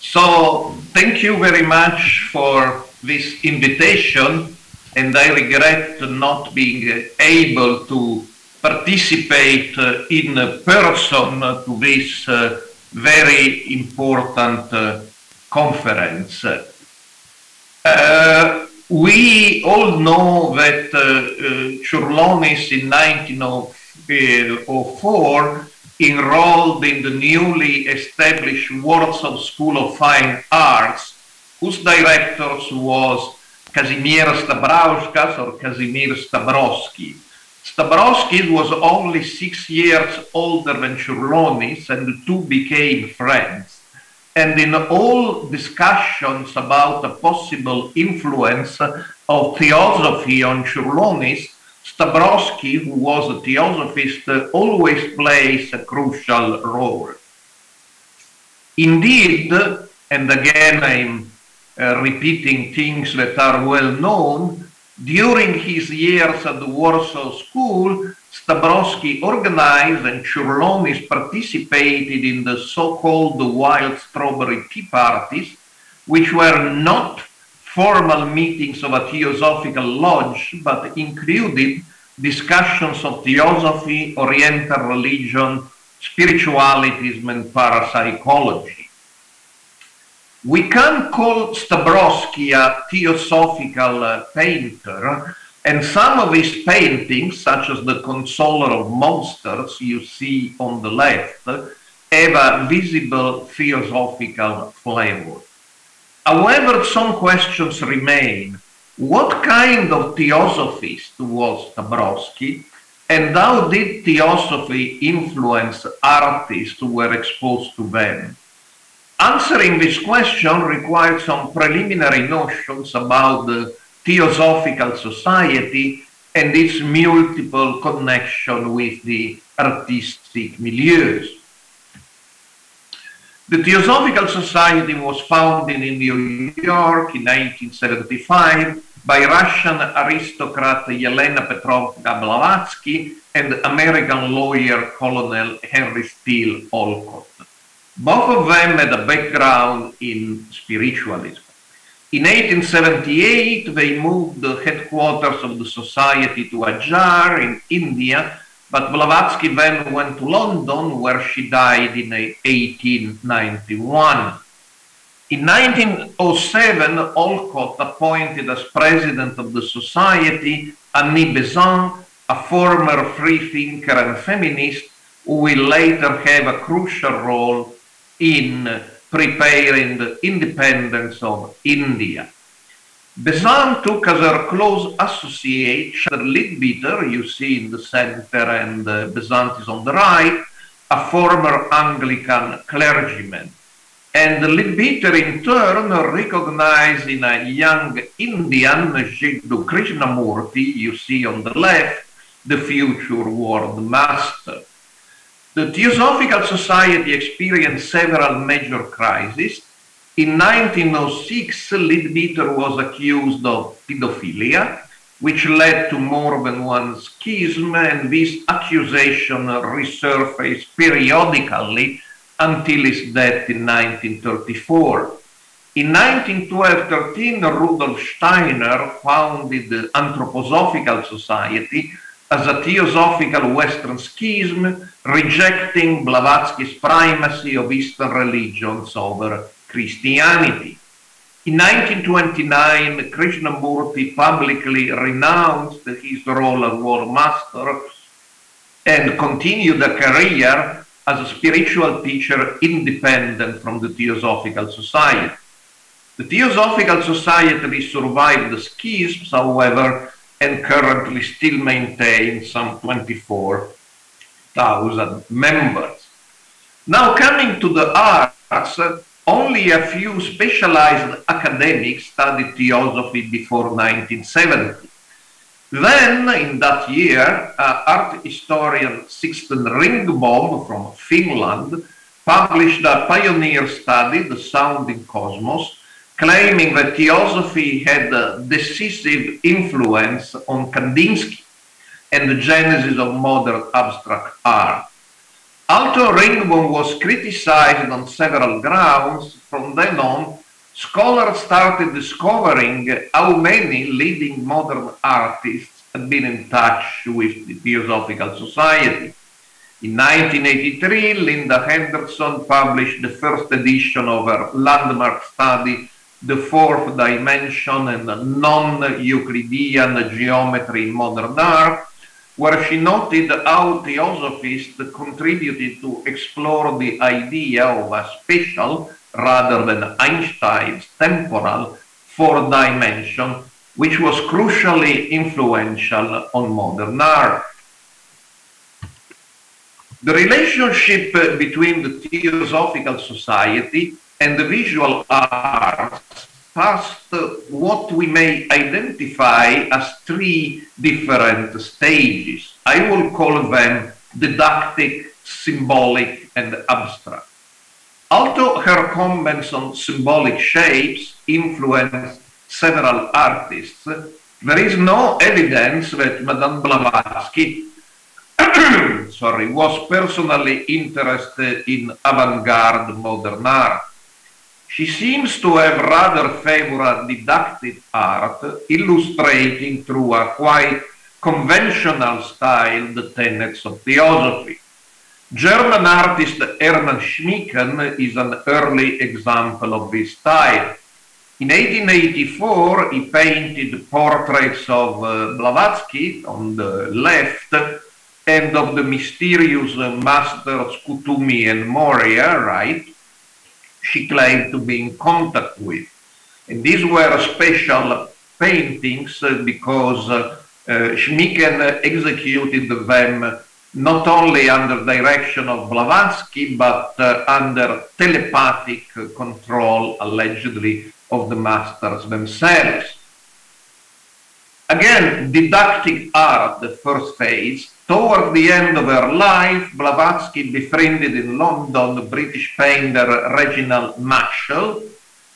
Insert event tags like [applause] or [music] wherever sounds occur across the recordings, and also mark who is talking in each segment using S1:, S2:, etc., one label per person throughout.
S1: So thank you very much for this invitation and I regret not being able to participate uh, in person to this uh, very important uh, conference. Uh, we all know that uh, Čiurlionis in 1904 enrolled in the newly established Warsaw School of Fine Arts, whose director was Kazimierz Stabrauskas or Kazimir Stabrowski. Stabrowski was only six years older than Čiurlionis, and the two became friends. And in all discussions about the possible influence of theosophy on Čiurlionis, Stabrowski, who was a theosophist, always plays a crucial role. Indeed, and again I'm uh, repeating things that are well known, during his years at the Warsaw School, Stabrowski organized and Churlonis participated in the so-called wild strawberry tea parties, which were not formal meetings of a theosophical lodge, but included discussions of theosophy, Oriental religion, spiritualism, and parapsychology. We can call Stabrowski a theosophical uh, painter, and some of his paintings, such as the Consoler of Monsters you see on the left, have a visible theosophical flavor. However, some questions remain. What kind of theosophist was Stabrowski, and how did theosophy influence artists who were exposed to them? Answering this question requires some preliminary notions about the Theosophical Society and its multiple connection with the artistic milieus. The Theosophical Society was founded in New York in 1975 by Russian aristocrat Yelena Petrovna Blavatsky and American lawyer Colonel Henry Steele Olcott. Both of them had a background in spiritualism. In 1878, they moved the headquarters of the society to Adyar in India but Blavatsky then went to London, where she died in uh, 1891. In 1907, Olcott appointed as president of the society Annie Besant, a former freethinker and feminist, who will later have a crucial role in preparing the independence of India. Besant took as her close associate Charles Leadbeater, you see in the center, and uh, Besant is on the right, a former Anglican clergyman. And Leadbeater in turn recognized in a young Indian, Jiddu Krishnamurti, you see on the left, the future world master. The Theosophical Society experienced several major crises, in 1906, Leadbeater was accused of pedophilia, which led to more than one schism, and this accusation resurfaced periodically until his death in 1934. In 1912-13, Rudolf Steiner founded the Anthroposophical Society as a theosophical Western schism, rejecting Blavatsky's primacy of Eastern religions over Christianity. In 1929, Krishnamurti publicly renounced his role as world master and continued a career as a spiritual teacher independent from the Theosophical Society. The Theosophical Society survived the schisms, however, and currently still maintains some 24,000 members. Now, coming to the arts, only a few specialized academics studied theosophy before 1970. Then, in that year, uh, art historian Sixten Ringbom from Finland published a pioneer study, The Sounding Cosmos, claiming that theosophy had a decisive influence on Kandinsky and the genesis of modern abstract art. Although Ringwald was criticized on several grounds, from then on, scholars started discovering how many leading modern artists had been in touch with the Theosophical Society. In 1983, Linda Henderson published the first edition of her landmark study, The Fourth Dimension and Non-Euclidean Geometry in Modern Art, where she noted how theosophists contributed to explore the idea of a special, rather than Einstein's temporal, four dimension, which was crucially influential on modern art. The relationship between the Theosophical Society and the visual arts passed what we may identify as three different stages. I will call them didactic, symbolic, and abstract. Although her comments on symbolic shapes influenced several artists, there is no evidence that Madame Blavatsky [coughs] sorry, was personally interested in avant-garde modern art. She seems to have rather favored didactic art, illustrating through a quite conventional style the tenets of theosophy. German artist Hermann Schmiechen is an early example of this style. In 1884, he painted portraits of uh, Blavatsky on the left and of the mysterious uh, masters Kuthumi and Morya, right, she claimed to be in contact with. And these were special paintings uh, because uh, uh, Schmiechen executed them not only under direction of Blavatsky, but uh, under telepathic control, allegedly, of the masters themselves. Again, didactic art, the first phase. Toward the end of her life, Blavatsky befriended in London the British painter Reginald Machell.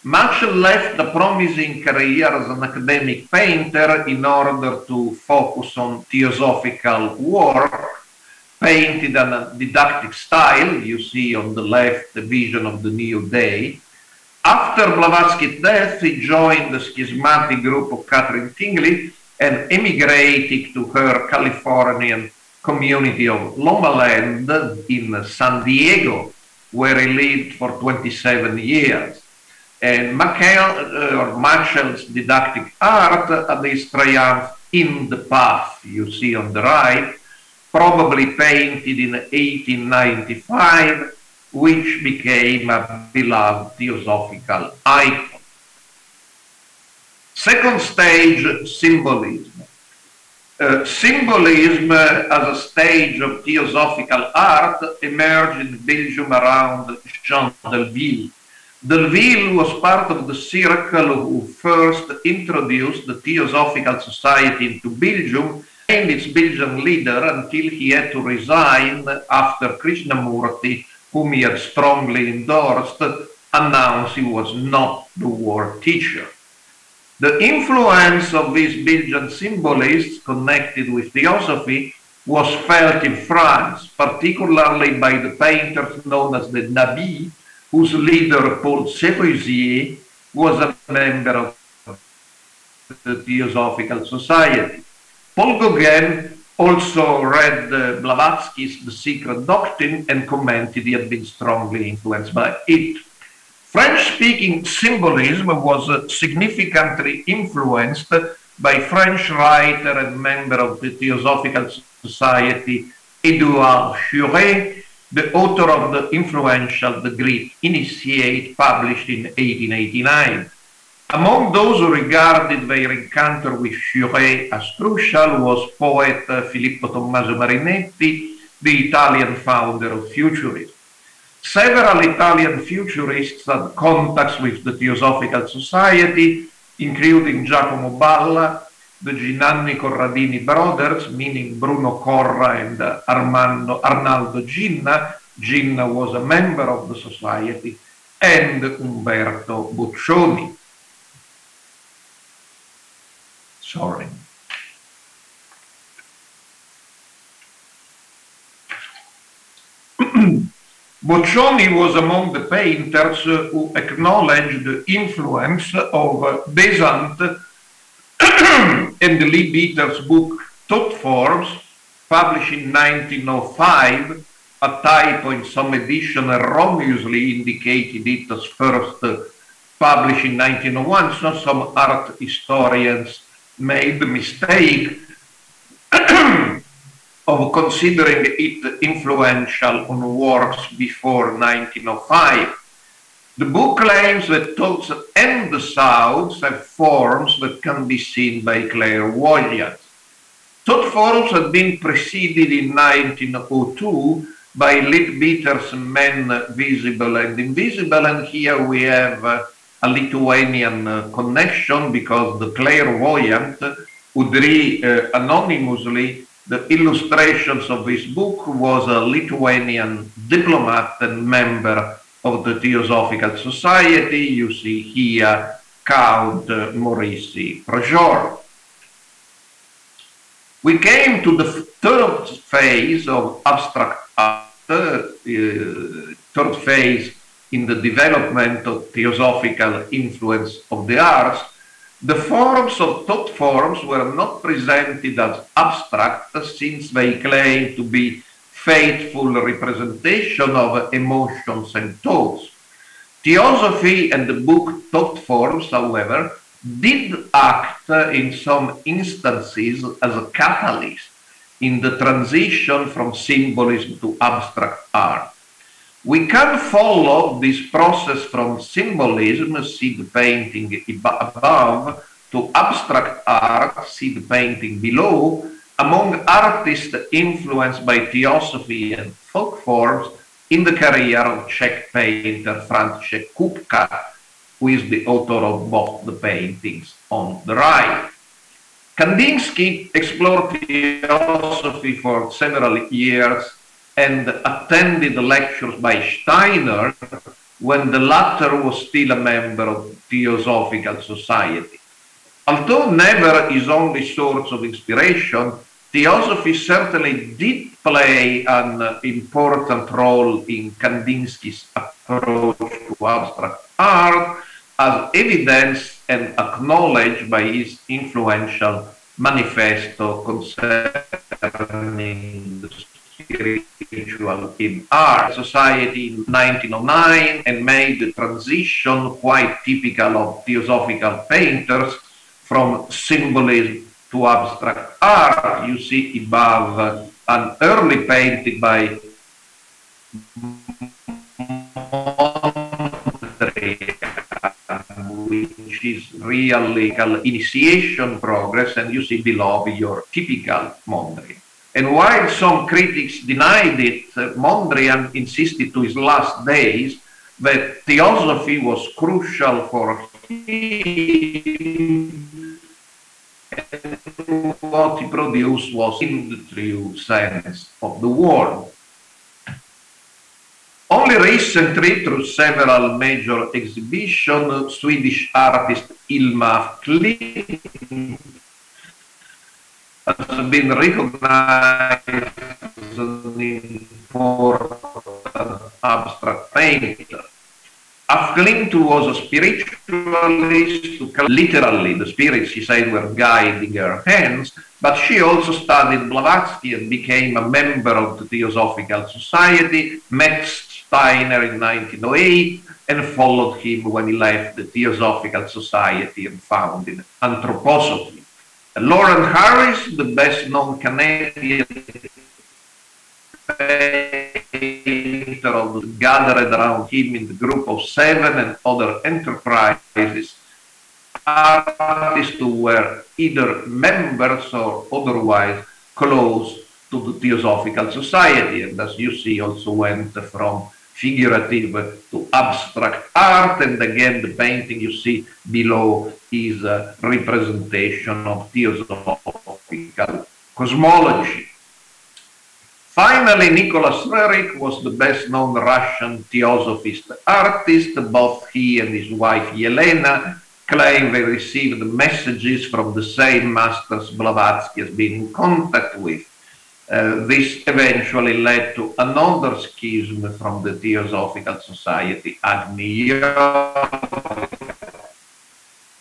S1: Machell left the promising career as an academic painter in order to focus on theosophical work, painted in a didactic style. You see on the left the vision of the new day. After Blavatsky's death, he joined the schismatic group of Katherine Tingley and emigrated to her Californian community of Lomaland in San Diego, where he lived for 27 years. And Machell, uh, or Machell's didactic art had his triumph in the path you see on the right, probably painted in 1895, which became a beloved theosophical icon. Second stage, symbolism. Uh, symbolism uh, as a stage of theosophical art emerged in Belgium around Jean Delville. Delville was part of the circle who first introduced the Theosophical Society into Belgium and its Belgian leader until he had to resign after Krishnamurti, whom he had strongly endorsed, announced he was not the war teacher. The influence of these Belgian symbolists connected with theosophy was felt in France, particularly by the painters known as the Nabis, whose leader, Paul Serusier, was a member of the Theosophical Society. Paul Gauguin also read uh, Blavatsky's The Secret Doctrine and commented he had been strongly influenced by it. French-speaking symbolism was significantly influenced by French writer and member of the Theosophical Society, Edouard Schuré, the author of the influential The Great Initiate, published in 1889. Among those who regarded their encounter with Schuré as crucial was poet uh, Filippo Tommaso Marinetti, the Italian founder of Futurism. Several Italian futurists had contacts with the Theosophical Society, including Giacomo Balla, the Ginnanni Corradini brothers, meaning Bruno Corra and Armando, Arnaldo Ginna. Ginna was a member of the society, and Umberto Boccioni. Sorry. Boccioni was among the painters who acknowledged the influence of Besant [clears throat] and Leadbeater's book Thought Forms, published in 1905, a typo in some edition erroneously indicated it as first published in 1901, so some art historians made the mistake [clears throat] of considering it influential on works before 1905. The book claims that thoughts and the sounds have forms that can be seen by clairvoyance. Thought forms had been preceded in 1902 by Leadbeater's Man Visible and Invisible, and here we have a Lithuanian connection because the clairvoyant would read uh, anonymously the illustrations of this book was a Lithuanian diplomat and member of the Theosophical Society. You see here Count Maurice Prozor. We came to the third phase of abstract art, uh, third phase in the development of theosophical influence of the arts, the forms of thought forms were not presented as abstract since they claim to be faithful representation of emotions and thoughts. Theosophy and the book Thought Forms, however, did act in some instances as a catalyst in the transition from symbolism to abstract art. We can follow this process from symbolism, see the painting above, to abstract art, see the painting below, among artists influenced by theosophy and Thought Forms in the career of Czech painter František Kupka, who is the author of both the paintings on the right. Kandinsky explored theosophy for several years and attended lectures by Steiner when the latter was still a member of Theosophical Society. Although never his only source of inspiration, Theosophy certainly did play an important role in Kandinsky's approach to abstract art, as evidenced and acknowledged by his influential manifesto concerning the spiritual in art society in 1909 and made the transition quite typical of theosophical painters from symbolism to abstract art. You see above an early painting by which is really initiation progress, and you see below your typical Mondrian. And while some critics denied it, uh, Mondrian insisted to his last days that theosophy was crucial for him. And what he produced was in the true sense of the word. Only recently, through several major exhibitions, Swedish artist Hilma Klint has been recognized as an important abstract painter. Af was a spiritualist, literally the spirits, she said, were guiding her hands, but she also studied Blavatsky and became a member of the Theosophical Society, met Steiner in 1908, and followed him when he left the Theosophical Society and founded Anthroposophy. Lawren Harris, the best known Canadian painter, gathered around him in the group of seven and other enterprises artists who were either members or otherwise close to the Theosophical Society, and as you see, also went from figurative to abstract art. And again, the painting you see below is a representation of theosophical cosmology. Finally, Nicholas Roerich was the best known Russian theosophist artist. Both he and his wife Yelena claim they received messages from the same masters Blavatsky has been in contact with. Uh, this eventually led to another schism from the Theosophical Society Agni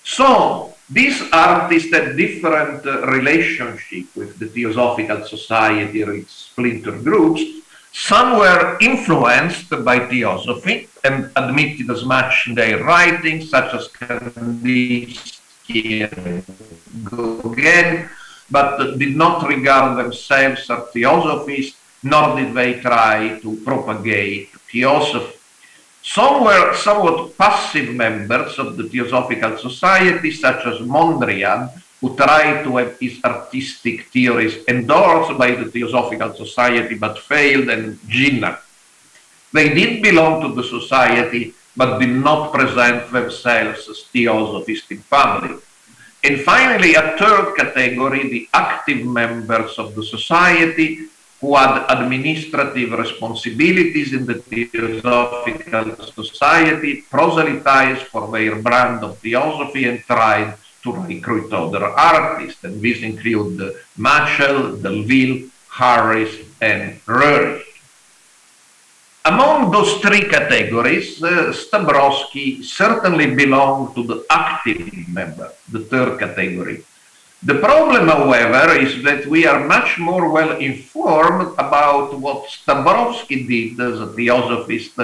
S1: So, these artists had different uh, relationship with the Theosophical Society or its splinter groups. Some were influenced by Theosophy and admitted as much in their writings, such as Kandinsky and Gauguin, but did not regard themselves as theosophists, nor did they try to propagate theosophy. Some were somewhat passive members of the Theosophical Society, such as Mondrian, who tried to have his artistic theories endorsed by the Theosophical Society but failed, and Ginna. They did belong to the society but did not present themselves as theosophists in public. And finally, a third category, the active members of the society who had administrative responsibilities in the Theosophical Society, proselytized for their brand of theosophy and tried to recruit other artists. And these include Machell, Delville, Harris, and Roerich. Among those three categories, uh, Stabrowski certainly belonged to the active member, the third category. The problem, however, is that we are much more well informed about what Stabrowski did as a theosophist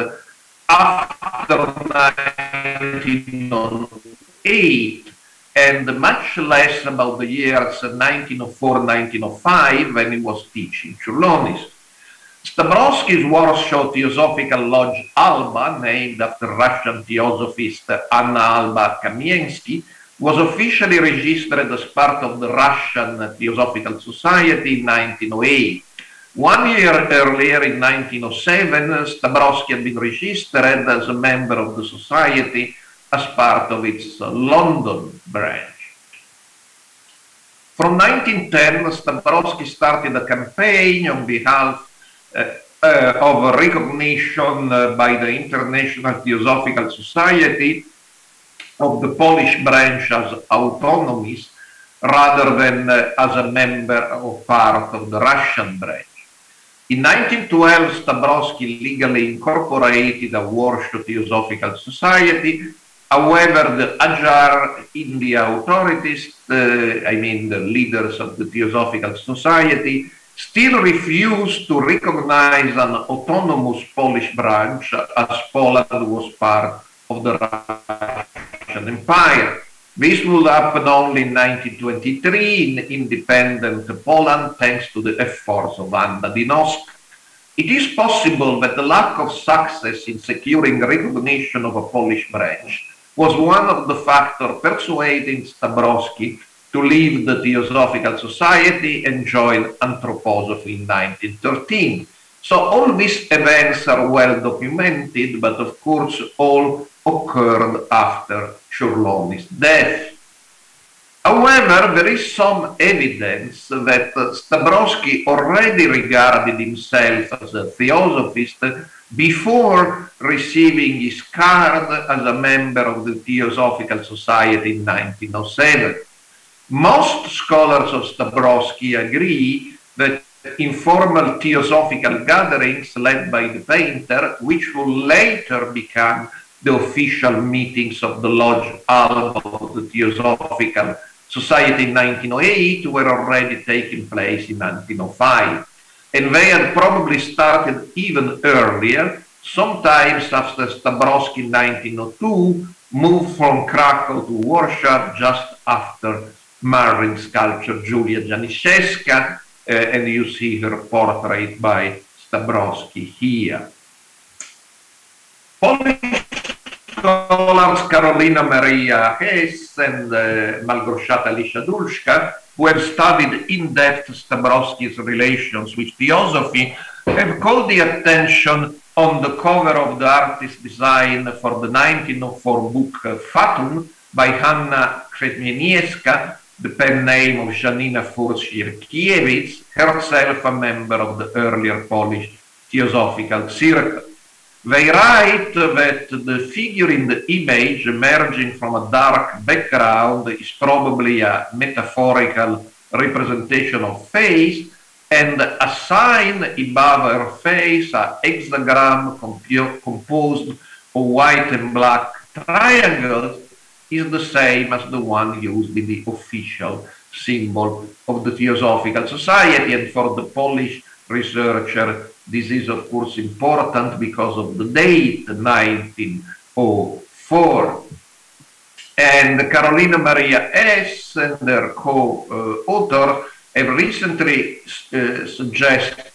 S1: after 1908 and much less about the years 1904-1905 when he was teaching Čiurlionis. Stabrowski's Warsaw Theosophical Lodge Alba, named after Russian theosophist Anna Alba Kamiensky, was officially registered as part of the Russian Theosophical Society in 1908. One year earlier, in 1907, Stabrowski had been registered as a member of the society as part of its London branch. From 1910, Stabrowski started a campaign on behalf of recognition uh, by the International Theosophical Society of the Polish branch as autonomous rather than uh, as a member or part of the Russian branch. In 1912, Stabrowski legally incorporated a Warsaw Theosophical Society. However, the Adyar India authorities, uh, I mean the leaders of the Theosophical Society, still refused to recognize an autonomous Polish branch as Poland was part of the Russian Empire. This would happen only in 1923 in independent Poland thanks to the efforts of Anna Dynowska. It is possible that the lack of success in securing recognition of a Polish branch was one of the factors persuading Stabrowski to leave the Theosophical Society and join Anthroposophy in 1913. So all these events are well documented, but of course all occurred after Čiurlionis' death. However, there is some evidence that Stabrowski already regarded himself as a theosophist before receiving his card as a member of the Theosophical Society in 1907. Most scholars of Stabrowski agree that informal theosophical gatherings led by the painter, which will later become the official meetings of the Lodge Alba of the Theosophical Society in 1908 were already taking place in 1905. And they had probably started even earlier, sometimes after Stabrowski in 1902 moved from Krakow to Warsaw just after marrying sculptor Julia Janiszewska, uh, and you see her portrait by Stabrowski here. Polish scholars Karolina Maria Hess and uh, Malgorzata Lisza-Dulska, who have studied in depth Stabrowski's relations with theosophy, have called the attention on the cover of the artist's design for the 1904 book uh, Fatum by Hanna Krzemieniewska, the pen name of Janina Furz-Jurkiewicz, herself a member of the earlier Polish Theosophical Circle. They write that the figure in the image emerging from a dark background is probably a metaphorical representation of faith, and assign above her face a hexagram composed of white and black triangles is the same as the one used in the official symbol of the Theosophical Society. And for the Polish researcher, this is of course important because of the date, 1904. And Karolina Maria S. and their co-author have recently uh, suggested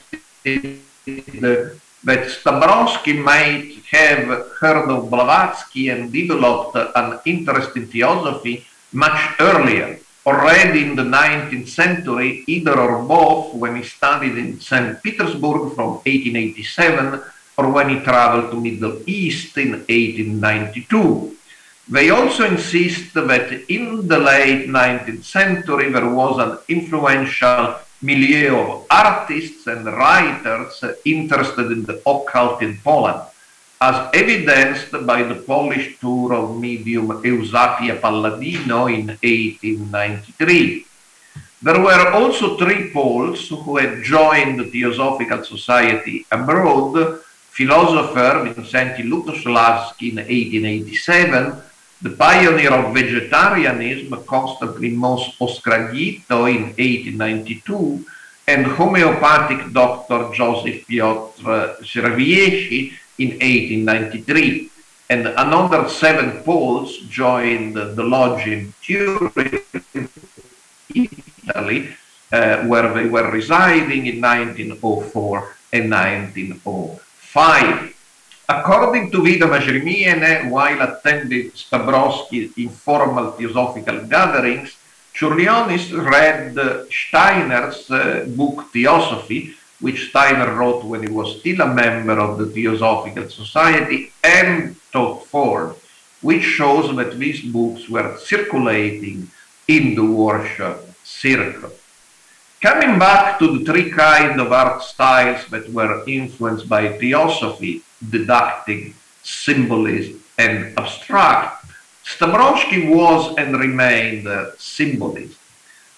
S1: that Stabrowski might have heard of Blavatsky and developed an interest in theosophy much earlier, already in the 19th century, either or both, when he studied in St. Petersburg from 1887 or when he traveled to Middle East in 1892. They also insist that in the late 19th century there was an influential milieu of artists and writers interested in the occult in Poland, as evidenced by the Polish tour of medium Eusapia Palladino in 1893. There were also three Poles who had joined the Theosophical Society abroad, philosopher Wincenty Lutosławski in 1887, the pioneer of vegetarianism, Konstantinos Oskragito in 1892, and homeopathic Dr. Joseph Piotr Czerwiecki in 1893. And another seven Poles joined the lodge in Turin, Italy, uh, where they were residing in 1904 and 1905. According to Vida Majrimiene, while attending Stabrowski's informal theosophical gatherings, Čiurlionis read Steiner's uh, book Theosophy, which Steiner wrote when he was still a member of the Theosophical Society, and Thought Form, which shows that these books were circulating in the Warsaw circle. Coming back to the three kinds of art styles that were influenced by Theosophy, didactic, symbolism, and abstract, Stabrowski was and remained a symbolist.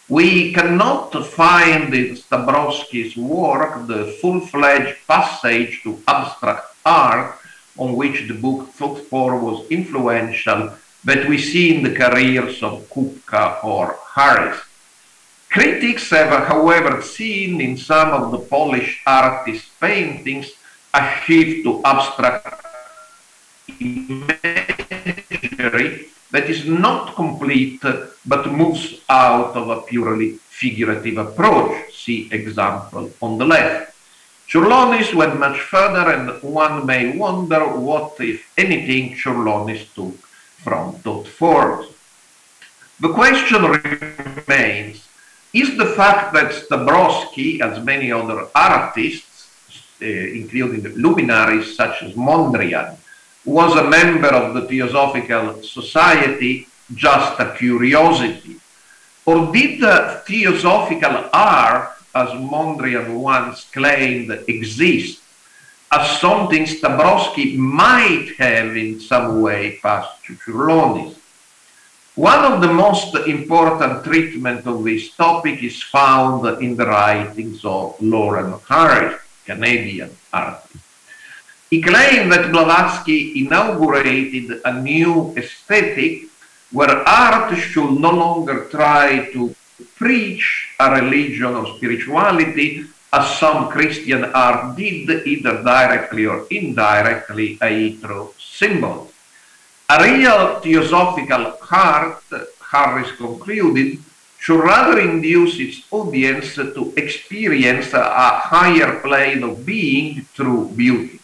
S1: We cannot find in Stabrowski's work the full-fledged passage to abstract art on which the book thought for was influential that we see in the careers of Kupka or Harris. Critics have, however, seen in some of the Polish artists' paintings a shift to abstract imagery that is not complete but moves out of a purely figurative approach. See example on the left. Čiurlionis went much further and one may wonder what, if anything, Čiurlionis took from Thought Form. The question remains, is the fact that Stabrowski, as many other artists, Uh, including luminaries such as Mondrian, was a member of the Theosophical Society just a curiosity? Or did the theosophical art, as Mondrian once claimed, exist as something Stabrowski might have in some way passed to Čiurlionis? One of the most important treatment of this topic is found in the writings of Lawren Harris. Canadian artist. He claimed that Blavatsky inaugurated a new aesthetic where art should no longer try to preach a religion or spirituality as some Christian art did, either directly or indirectly, i.e. through symbols. A real theosophical art, Harris concluded, should rather induce its audience to experience a higher plane of being through beauty.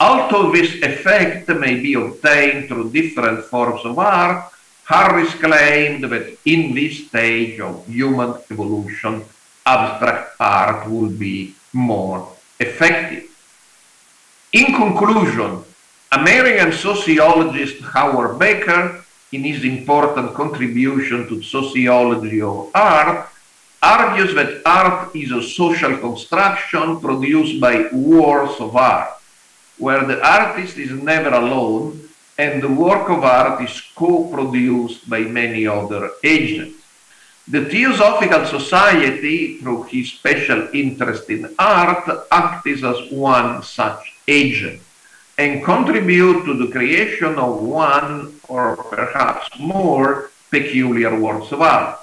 S1: Although this effect may be obtained through different forms of art, Harris claimed that in this stage of human evolution, abstract art will be more effective. In conclusion, American sociologist Howard Becker in his important contribution to sociology of art, argues that art is a social construction produced by works of art, where the artist is never alone and the work of art is co-produced by many other agents. The Theosophical Society, through his special interest in art, acts as one such agent and contribute to the creation of one or perhaps more peculiar works of art.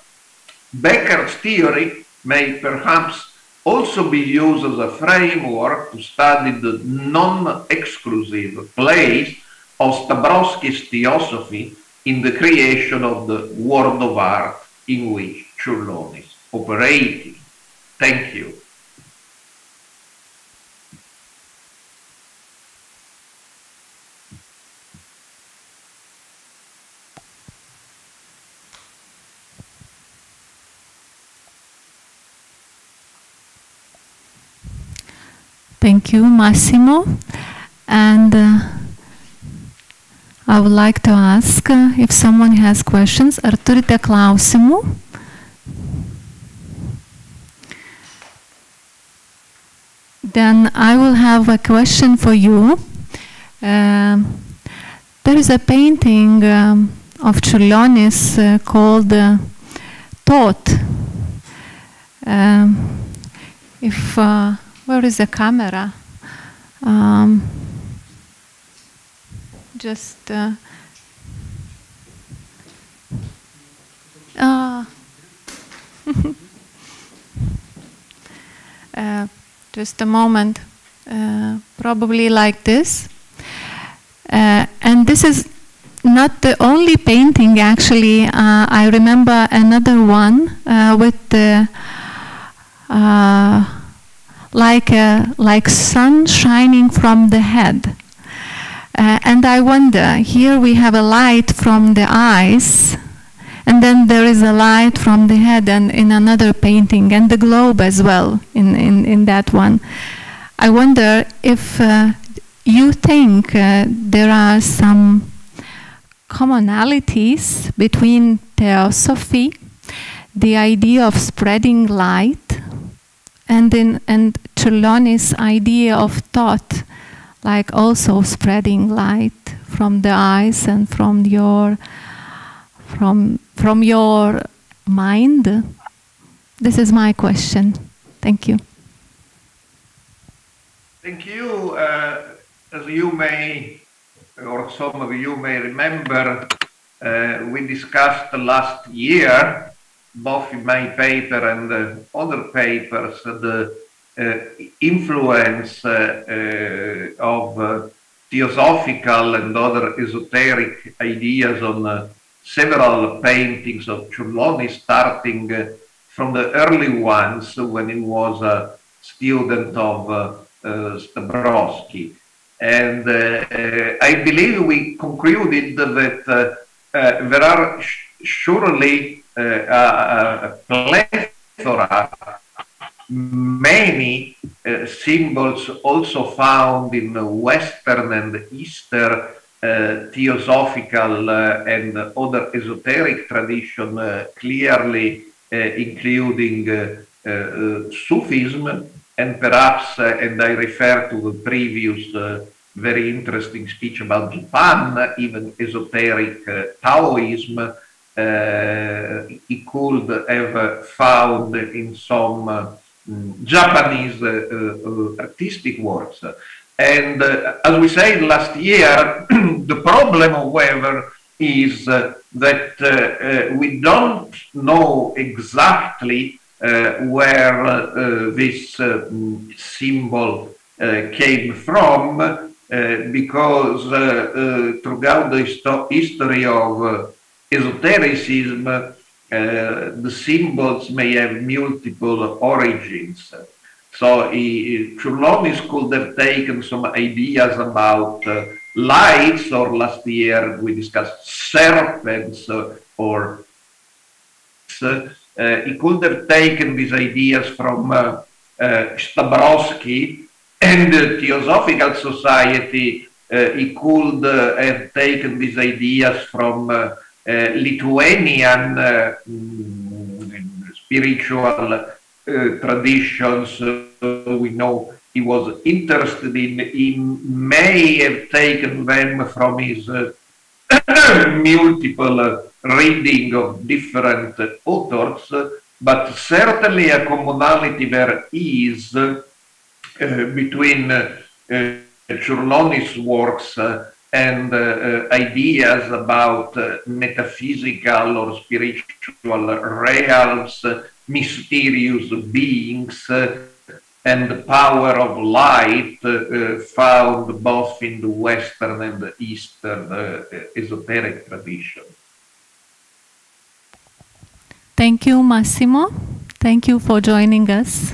S1: Becker's theory may perhaps also be used as a framework to study the non-exclusive place of Stabrowski's theosophy in the creation of the world of art in which Čiurlionis operating. Thank you.
S2: Thank you, Massimo. And uh, I would like to ask uh, if someone has questions. Ar turite klausimų? Then I will have a question for you. Uh, there is a painting um, of Čiurlionis uh, called uh, Thought. Um, if uh, where is the camera? Um, just uh, uh, [laughs] uh, just a moment, uh, probably like this. Uh, and this is not the only painting actually. Uh, I remember another one with the like a, like sun shining from the head. Uh, and I wonder, here we have a light from the eyes, and then there is a light from the head and in another painting, and the globe as well in, in, in that one. I wonder if uh, you think uh, there are some commonalities between theosophy, the idea of spreading light, and in and Čiurlionis idea of thought, like also spreading light from the eyes and from your from from your mind. This is my question. Thank you.
S1: Thank you. Uh, as you may, or some of you may remember, uh, we discussed last year both in my paper and uh, other papers, the uh, influence uh, of theosophical and other esoteric ideas on several paintings of Čiurlionis, starting from the early ones when he was a student of uh, Stabrowski. And uh, I believe we concluded that uh, there are surely a plethora, many uh, symbols also found in Western and Eastern uh, theosophical uh, and other esoteric tradition, uh, clearly uh, including uh, Sufism, and perhaps, and I refer to the previous very interesting speech about Japan, even esoteric Taoism, he uh, could have found in some uh, Japanese uh, artistic works. And as we said last year, [clears throat] the problem, however, is uh, that uh, uh, we don't know exactly where this symbol came from because throughout the history of esotericism, uh, the symbols may have multiple origins. So Čiurlionis could have taken some ideas about uh, lights, or last year we discussed serpents uh, or uh, he could have taken these ideas from uh, Stabrowski and the Theosophical Society. he could have taken these ideas from Lithuanian uh, mm, spiritual uh, traditions. we know he was interested in. He may have taken them from his [coughs] multiple reading of different authors, but certainly a commonality there is uh, between uh, Čiurlionis' works and uh, ideas about uh, metaphysical or spiritual realms, mysterious beings, uh, and the power of light found both in the Western and the Eastern esoteric tradition.
S2: Thank you, Massimo. Thank you for joining us.